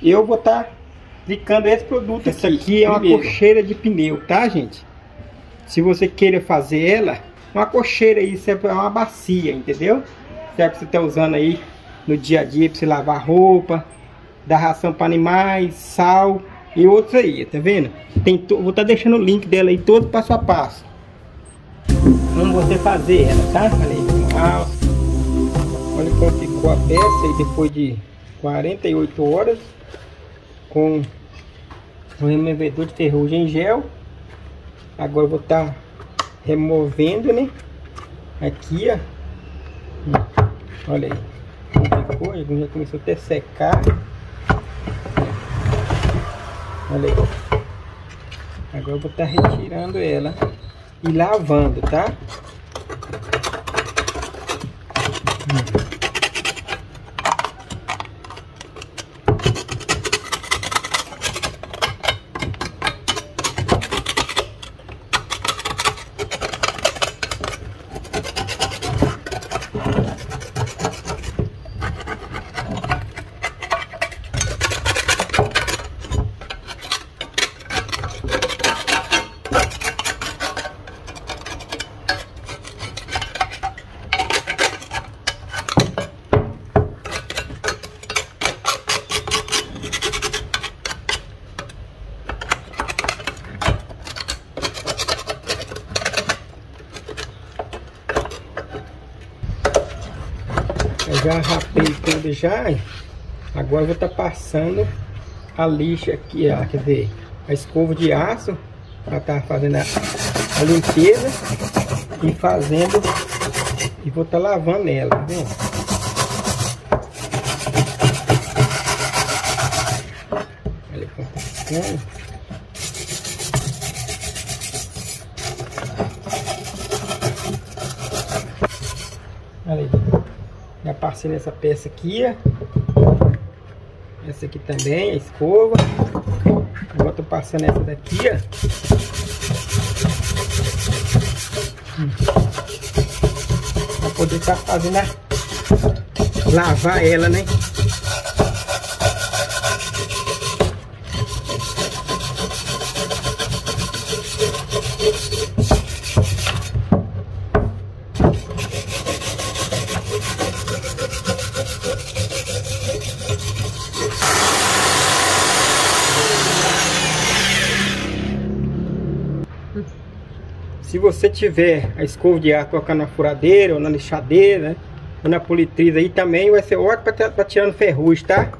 Eu vou estar tá aplicando esse produto Essa aqui. aqui é uma primeiro. cocheira de pneu, tá, gente? Se você queira fazer ela, uma cocheira aí, isso é uma bacia, entendeu? Serve pra você estar tá usando aí no dia a dia, para você lavar roupa, dar ração para animais, sal e outros aí, tá vendo? Tem vou estar tá deixando o link dela aí todo passo a passo. Como você fazer ela, tá? Olha Olha como ficou a peça aí depois de 48 horas com o removedor de ferrugem em gel. Agora vou estar tá removendo, né? Aqui, ó. Olha aí. Ficou, já começou até a secar. Olha aí. Agora eu vou estar tá retirando ela e lavando, tá? Já rapei tudo já. Agora vou estar tá passando a lixa aqui, ó, quer dizer, a escova de aço para estar tá fazendo a, a, limpeza e fazendo e vou estar tá lavando ela, tá tá. Olha aí. Já passei nessa peça aqui, ó. Essa aqui também, a escova. Agora tô passando essa daqui, ó. Pra poder estar tá fazendo a... Lavar ela, né? Se você tiver a escova de ar colocar na furadeira ou na lixadeira, né? Ou na politriz aí também vai ser ótimo para tirar ferrugem, tá?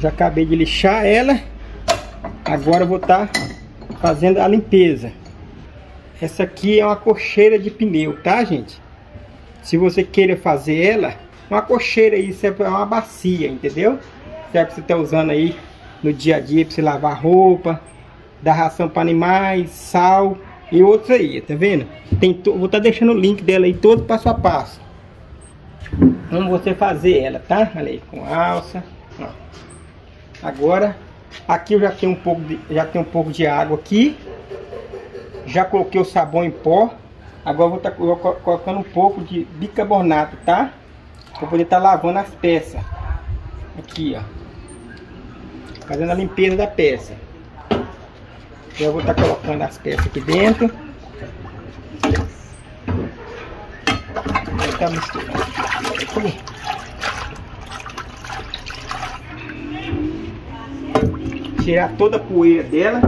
Já acabei de lixar ela. Agora eu vou estar tá fazendo a limpeza. Essa aqui é uma cocheira de pneu, tá, gente? Se você queira fazer ela, uma cocheira isso é uma bacia, entendeu? Serve pra você estar tá usando aí no dia a dia para você lavar roupa, dar ração para animais, sal e outros aí, tá vendo? Tem vou estar tá deixando o link dela aí todo passo a passo. Como você fazer ela, tá? Olha aí, com alça. Ó. Agora, aqui eu já tenho um pouco de, já tenho um pouco de água aqui. Já coloquei o sabão em pó. Agora vou estar tá colocando um pouco de bicarbonato, tá? Para poder estar tá lavando as peças. Aqui, ó. Fazendo a limpeza da peça. Eu vou estar tá colocando as peças aqui dentro. Estar misturando. Tirar toda a poeira dela.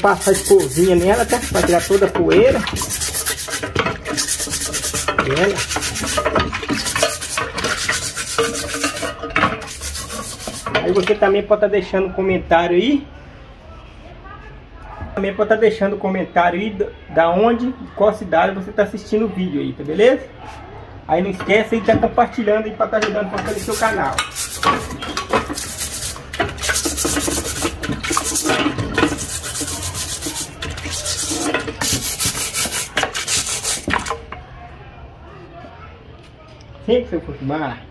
Passar a escovinha nela, tá? Para tirar toda a poeira. Dela. Aí você também pode estar tá deixando um comentário aí. Também pode estar tá deixando um comentário aí da onde, qual cidade você está assistindo o vídeo aí, tá beleza? Aí não esquece de estar tá compartilhando para estar ajudando a fortalecer o canal. Sim, seu Fusmar.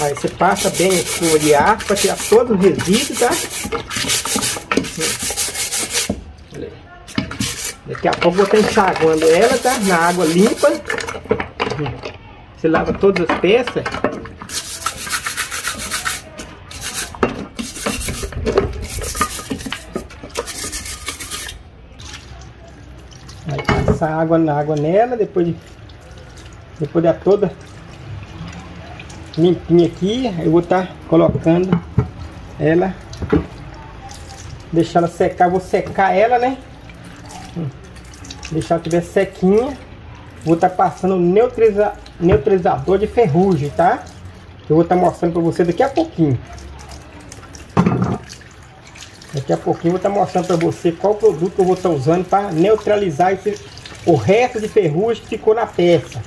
Aí você passa bem de aço para tirar todos os resíduos, tá? Daqui a pouco vou estar enxaguando ela, tá? Na água limpa. Você lava todas as peças. Vai passar água na água nela, depois de depois da toda limpinha aqui, eu vou estar tá colocando ela, deixar ela secar, vou secar ela, né? Deixar tiver sequinha, vou estar tá passando neutraliza, neutralizador de ferrugem, tá? Eu vou estar tá mostrando para você daqui a pouquinho. Daqui a pouquinho vou estar tá mostrando para você qual produto eu vou estar tá usando para neutralizar esse, o resto de ferrugem que ficou na peça.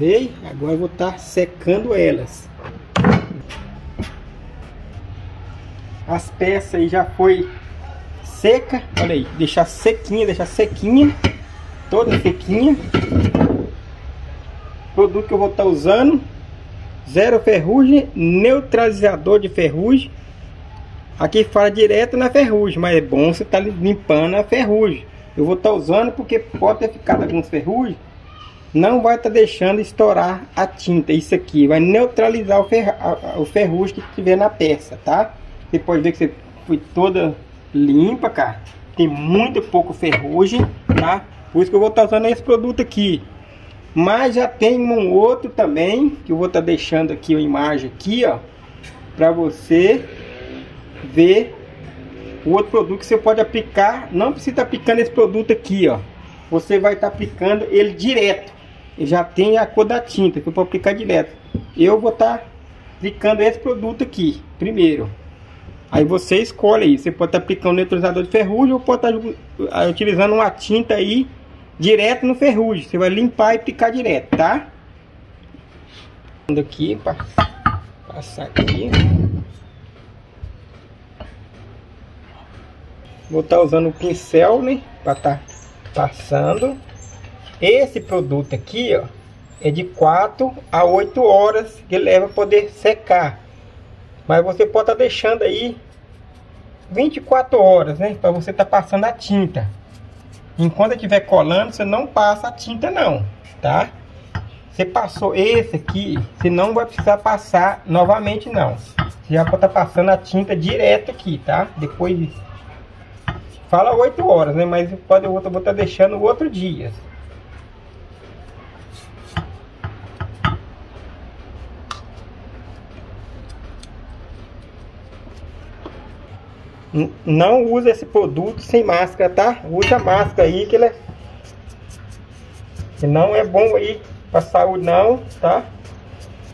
Lavei, agora vou estar tá secando elas. As peças aí já foi seca, olha aí, deixar sequinha, deixar sequinha, toda sequinha. Produto que eu vou estar tá usando, zero ferrugem, neutralizador de ferrugem. Aqui fala direto na ferrugem, mas é bom você estar tá limpando a ferrugem. Eu vou estar tá usando porque pode ter ficado algumas ferrugem não vai estar tá deixando estourar a tinta. Isso aqui vai neutralizar o, fer, o ferrugem que tiver na peça, tá? Você pode ver que você foi toda limpa, cara. Tem muito pouco ferrugem, tá? Por isso que eu vou estar tá usando esse produto aqui. Mas já tem um outro também, que eu vou estar tá deixando aqui a imagem aqui, ó. Pra você ver o outro produto que você pode aplicar. Não precisa estar aplicando esse produto aqui, ó. Você vai estar aplicando ele direto já tem a cor da tinta que eu vou aplicar direto. Eu vou estar tá aplicando esse produto aqui primeiro. Aí você escolhe aí, você pode estar tá aplicando um neutralizador de ferrugem ou pode estar tá utilizando uma tinta aí direto no ferrugem. Você vai limpar e aplicar direto, tá? Aqui para passar aqui. Vou estar usando o pincel, né, para estar passando. Esse produto aqui, ó, é de 4 a 8 horas que leva para poder secar. Mas você pode estar tá deixando aí 24 horas, né? Para você estar tá passando a tinta. Enquanto estiver colando, você não passa a tinta não, tá? Você passou esse aqui, você não vai precisar passar novamente não. Você já pode estar tá passando a tinta direto aqui, tá? Depois. Fala 8 horas, né? Mas pode, eu vou estar tá deixando outro dia. Não usa esse produto sem máscara, tá? Usa máscara aí que ele é... que não é bom aí para saúde não, tá?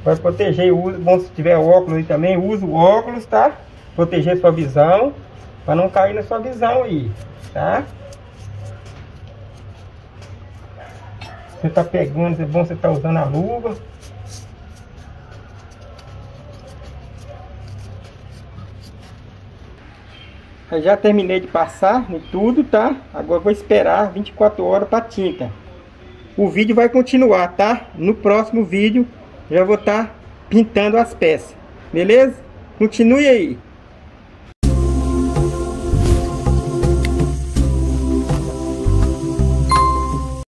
Vai proteger, usa, bom se tiver óculos aí também, usa o óculos, tá? Proteger sua visão, para não cair na sua visão aí, tá? Você tá pegando, é bom você tá usando a luva. Eu já terminei de passar em tudo, tá? Agora vou esperar 24 horas para tinta. O vídeo vai continuar, tá? No próximo vídeo já vou estar tá pintando as peças. Beleza? Continue aí.